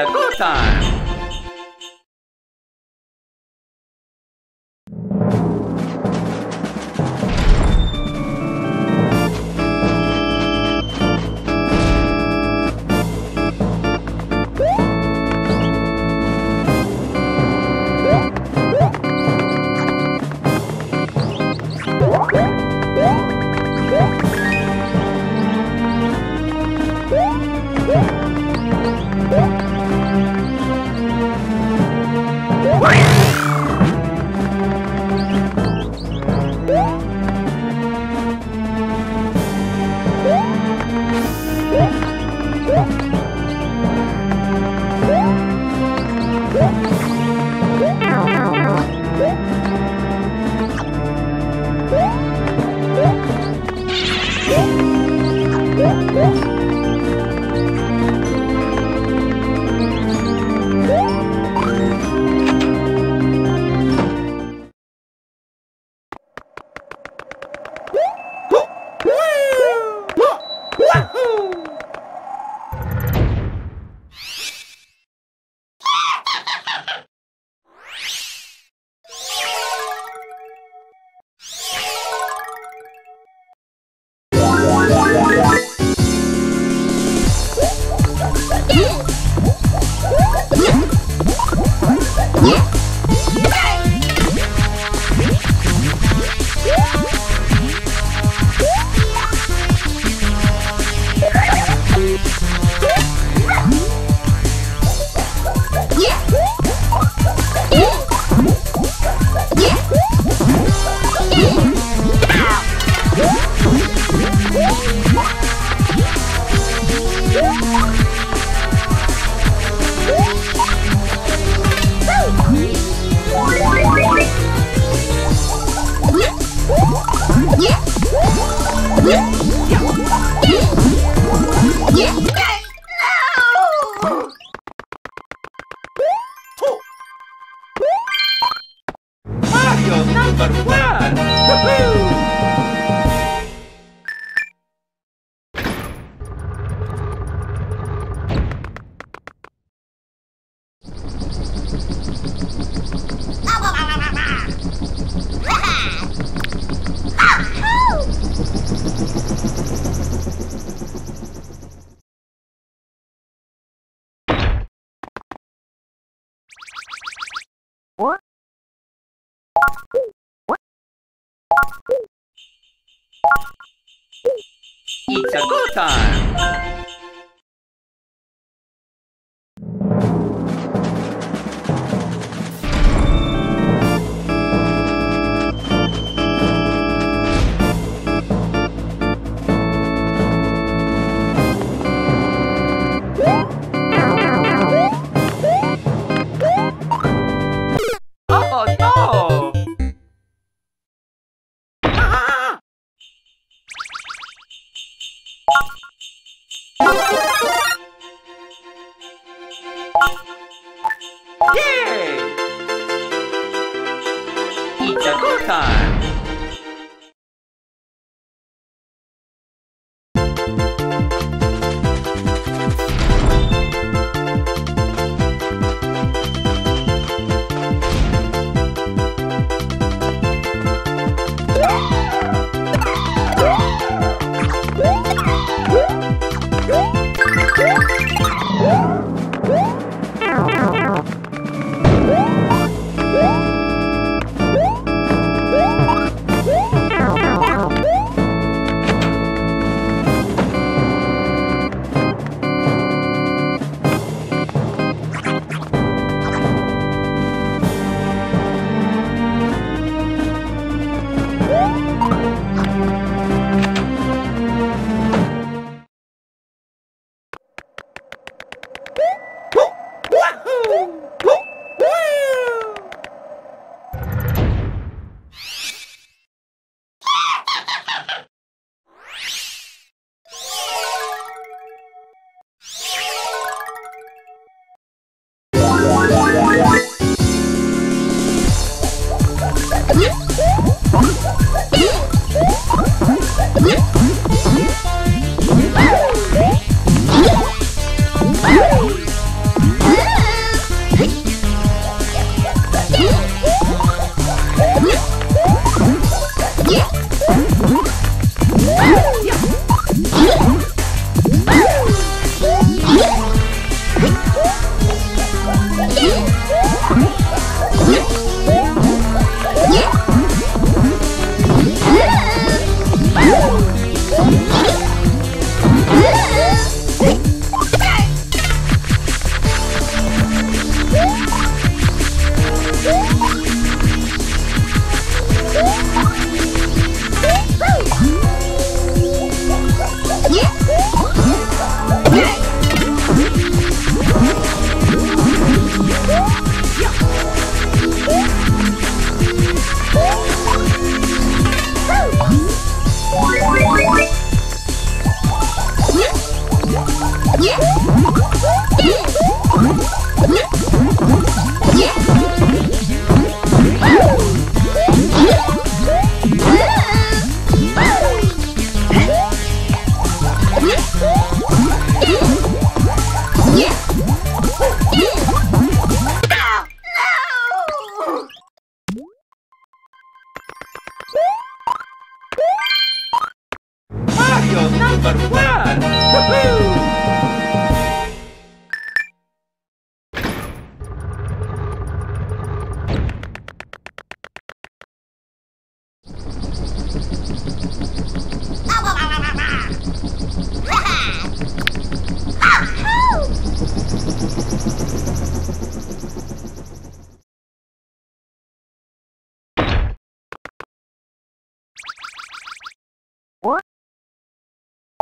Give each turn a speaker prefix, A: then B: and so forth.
A: It's a go time! Mario It's a go time! Yay! It's a go time!
B: Huh? Woo! But jugar.